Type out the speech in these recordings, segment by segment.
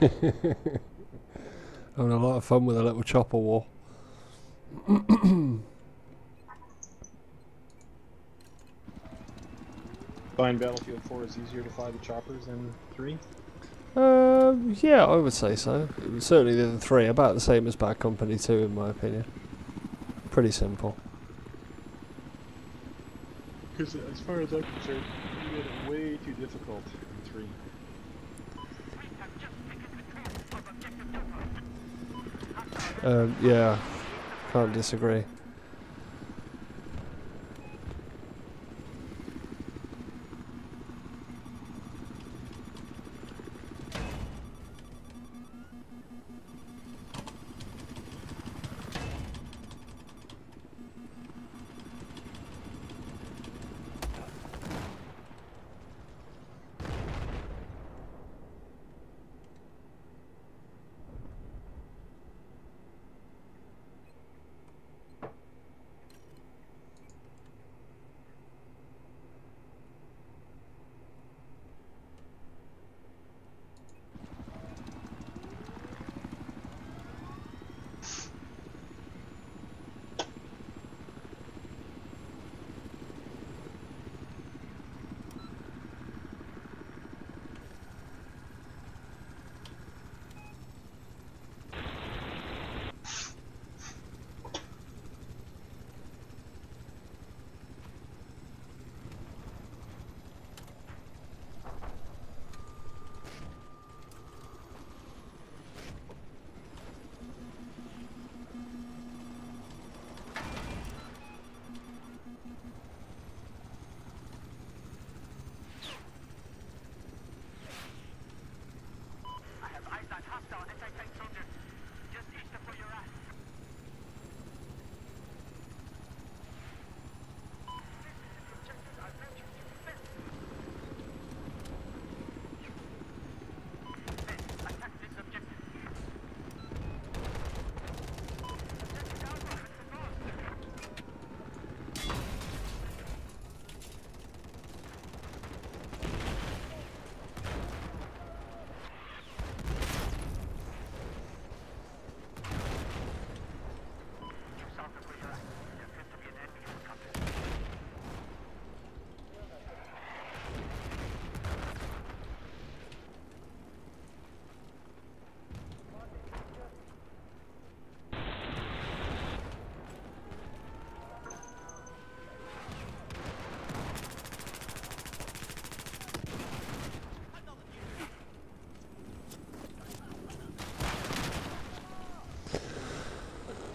Having a lot of fun with a little chopper war. Find Battlefield 4 is easier to fly the choppers than 3? Um, yeah, I would say so. Certainly the three, about the same as Bad Company 2 in my opinion. Pretty simple. Because as far as I'm concerned, you made it way too difficult in 3. Um, yeah, can't disagree.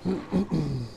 Mm-hmm.